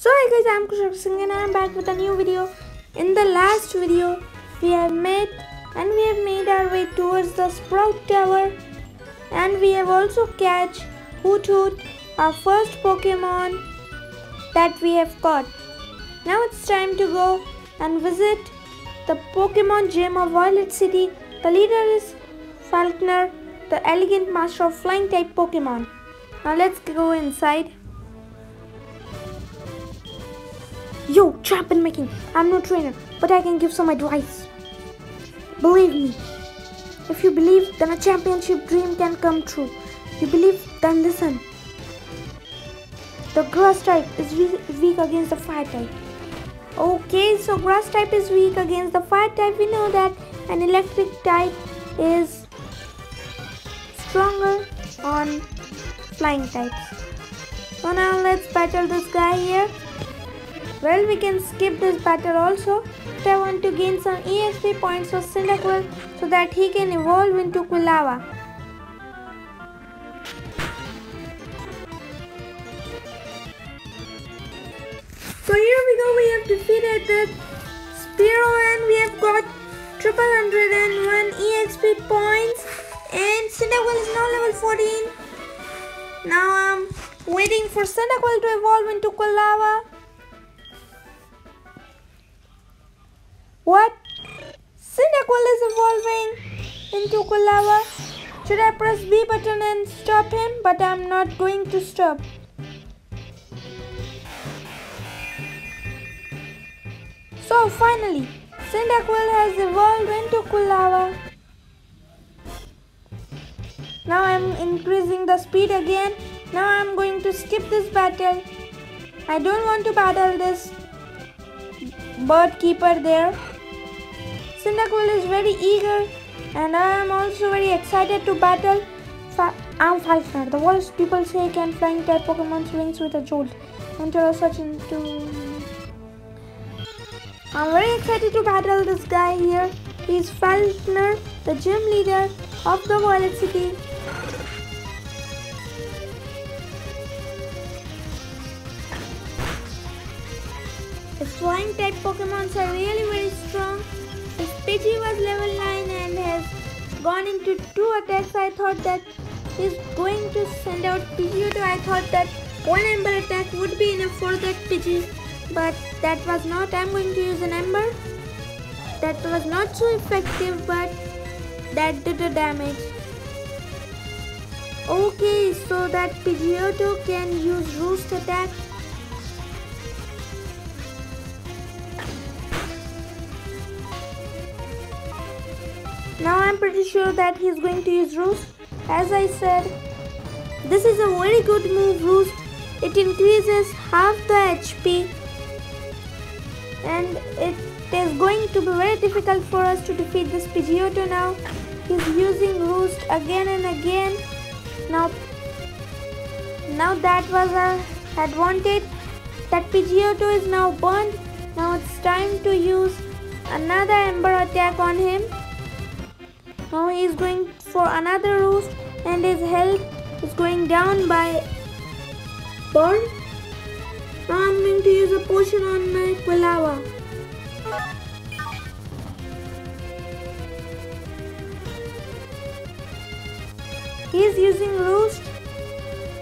So hi guys, I'm Kushal Singh and I'm back with a new video. In the last video, we have met and we have made our way towards the Sprout Tower and we have also catch Hoot Hoot, our first Pokemon that we have caught. Now it's time to go and visit the Pokemon Gym of Violet City. The leader is Falkner, the elegant master of flying type Pokemon. Now let's go inside. Yo, champion making. I'm no trainer, but I can give some advice. Believe me. If you believe, then a championship dream can come true. You believe, then listen. The grass type is weak against the fire type. Okay, so grass type is weak against the fire type. We know that an electric type is stronger on flying types. So now let's battle this guy here. Well, we can skip this battle also. But I want to gain some EXP points for Cyndaquil so that he can evolve into Quilava. So here we go, we have defeated the Spearow and we have got triple hundred and one EXP points and Cyndaquil is now level 14. Now I'm waiting for Cyndaquil to evolve into Quilava. What? Cyndaquil is evolving into Quilava. Should I press B button and stop him? But I'm not going to stop. So finally, Cyndaquil has evolved into Quilava. Now I'm increasing the speed again. Now I'm going to skip this battle. I don't want to battle this bird keeper there. Cyndaquil is very eager and I am also very excited to battle. Fa- I'm Falconer. The worst people say can flying type Pokemon swings with a jolt. Enter such into. I'm very excited to battle this guy here. He's Falconer, the gym leader of the Violet City. The flying type Pokemons are really very strong. His was level 9 and has gone into 2 attacks. I thought that he's going to send out Pidgeotto. I thought that one Ember attack would be enough for that Pidgey. But that was not. I'm going to use an Ember. That was not so effective but that did the damage. Okay, so that Pidgeotto can use Roost attack. Now I'm pretty sure that he's going to use Roost. As I said, this is a very good move, Roost. It increases half the HP and it is going to be very difficult for us to defeat this Pidgeotto now. He's using Roost again and again. Now, now that was our advantage. That Pidgeotto is now burned. Now it's time to use another Ember attack on him. Now he is going for another roost and his health is going down by burn. Now I'm going to use a potion on my Quilava. He is using roost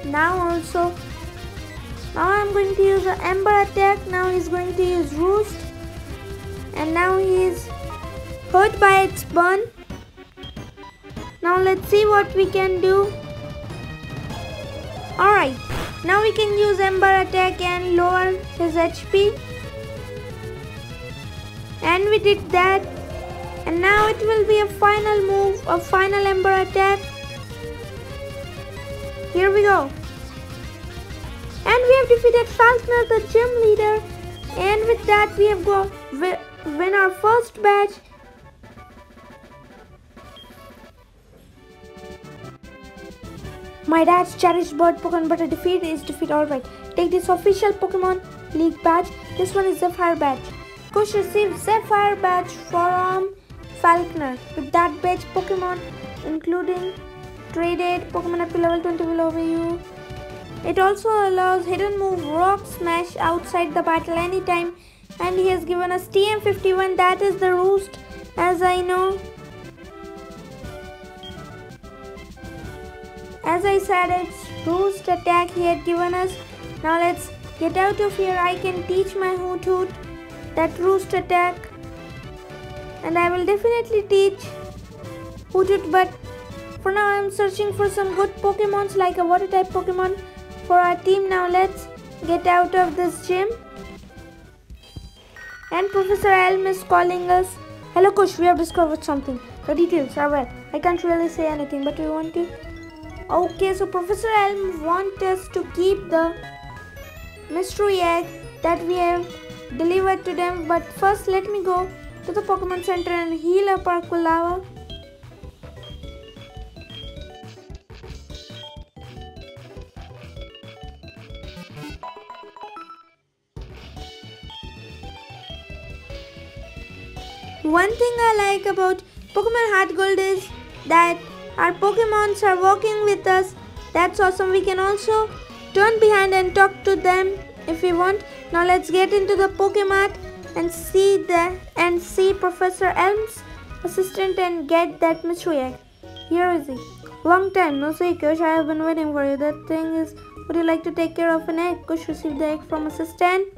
now also. Now I'm going to use an ember attack. Now he's going to use roost and now he is hurt by its burn. Let's see what we can do. Alright, now we can use Ember attack and lower his HP. And we did that. And now it will be a final move, a final Ember attack. Here we go. And we have defeated Falconer, the gym leader. And with that we have got win our first batch My dad's cherished bird Pokemon, but a defeat is defeat. Alright, take this official Pokemon League badge. This one is Zephyr badge. Kush received Zephyr badge from Falconer. With that badge, Pokemon, including traded Pokemon up to level 20 will you. It also allows hidden move rock smash outside the battle anytime and he has given us TM51 that is the roost as I know. As I said it's roost attack he had given us. Now let's get out of here. I can teach my Hoot Hoot that roost attack and I will definitely teach Hoot Hoot but for now I'm searching for some good Pokemons like a water type Pokemon for our team. Now let's get out of this gym. And Professor Elm is calling us. Hello Kush, we have discovered something. The details are well. I can't really say anything, but we want to. Okay, so Professor Elm wants us to keep the mystery egg that we have delivered to them. But first, let me go to the Pokemon Center and heal up our Quilava. One thing I like about Pokemon Heart Gold is that our Pokemons are walking with us. That's awesome. We can also turn behind and talk to them if we want. Now let's get into the Pokemon and see the and see Professor Elm's assistant and get that mystery egg. Here is he. Long time no see, Kush. I have been waiting for you. That thing is, would you like to take care of an egg? Kush received the egg from assistant.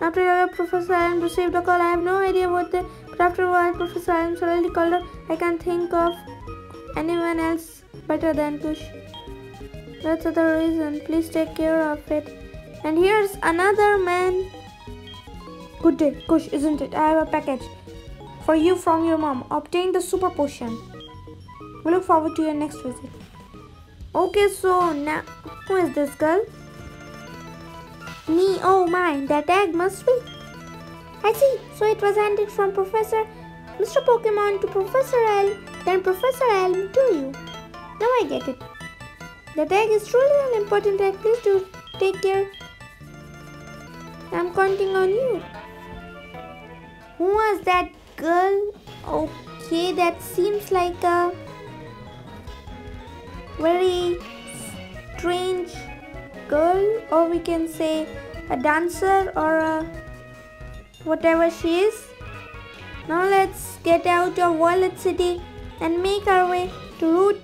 After a Professor Elm received a call, I have no idea what the but after a while, Professor Elm suddenly called her. I can't think of anyone else better than Kush. That's the reason. Please take care of it. And here's another man. Good day, Kush, isn't it? I have a package for you from your mom. Obtain the super potion. We look forward to your next visit. Okay, so now who is this girl? Me, oh my, that egg must be. I see. So it was handed from Professor Mr. Pokemon to Professor Elm, then Professor Elm to you. Now I get it. That egg is truly an important egg. Please do take care. I'm counting on you. Who was that girl? Okay, that seems like a very strange girl, or we can say a dancer or a whatever she is. Now let's get out of Violet City and make our way to Route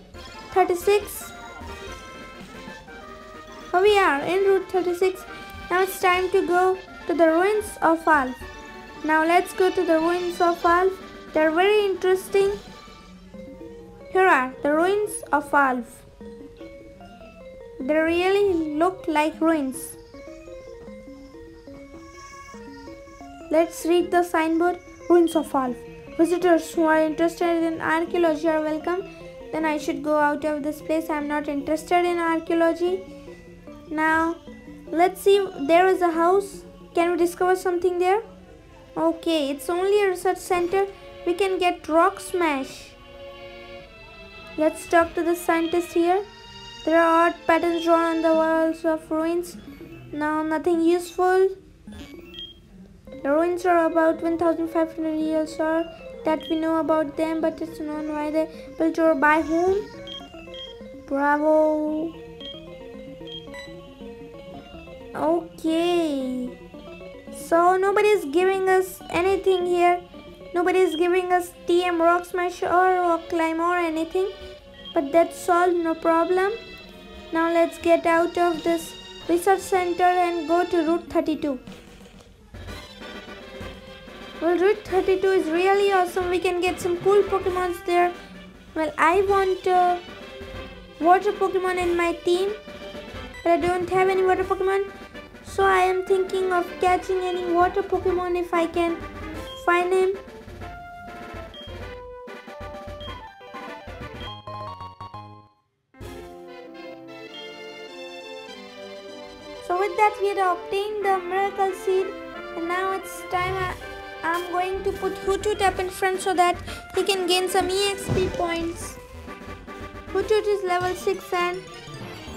36. Here we are in Route 36. Now it's time to go to the ruins of Alph. Now let's go to the ruins of Alph. They're very interesting. Here are the ruins of Alph. They really look like ruins. Let's read the signboard Ruins of Alph. Visitors who are interested in archaeology are welcome. Then I should go out of this place. I'm not interested in archaeology. Now, let's see. There is a house. Can we discover something there? Okay, it's only a research center. We can get rock smash. Let's talk to the scientist here. There are odd patterns drawn on the walls of ruins. Now, nothing useful. The ruins are about 1500 years old that we know about them, but it's known why they built or by whom. Bravo. Okay. So nobody is giving us anything here. Nobody is giving us TM Rock Smash or Rock Climb or anything. But that's all, no problem. Now let's get out of this research center and go to Route 32. Well, Route 32 is really awesome. We can get some cool Pokemons there. Well, I want a water Pokemon in my team, but I don't have any water Pokemon. So I am thinking of catching any water Pokemon if I can find him. So with that we had obtained the miracle seed and now it's time uh, I'm going to put Hoot Hoot up in front so that he can gain some EXP points. Hoot Hoot is level 6 and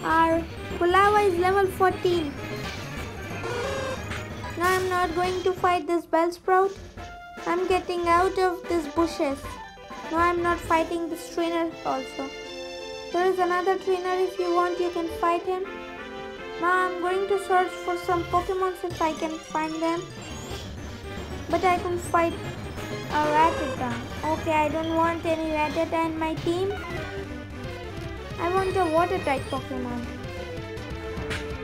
our Quilava is level 14. Now I'm not going to fight this Bellsprout. I'm getting out of these bushes. No, I'm not fighting this trainer also. There is another trainer if you want you can fight him. Now I'm going to search for some Pokemons if I can find them. But I can fight a Rattata. Okay, I don't want any Rattata in my team. I want a water type Pokemon.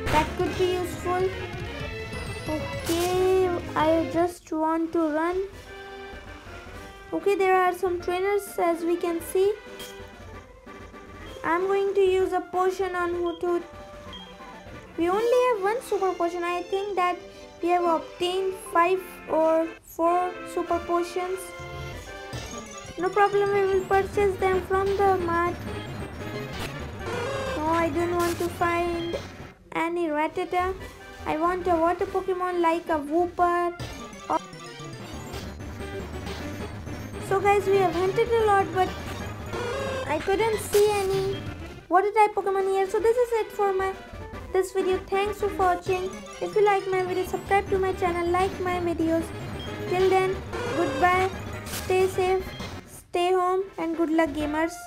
That could be useful. Okay, I just want to run. Okay, there are some trainers as we can see. I'm going to use a potion on Hoothoot. We only have one super potion. I think that we have obtained 5 or 4 super potions. No problem, we will purchase them from the mart. No, I don't want to find any Rattata. I want a water Pokemon like a Wooper. So guys, we have hunted a lot but I couldn't see any water type Pokemon here. So this is it for my this video. Thanks for watching. If you like my video, subscribe to my channel, like my videos. Till then, goodbye, stay safe, stay home and good luck gamers.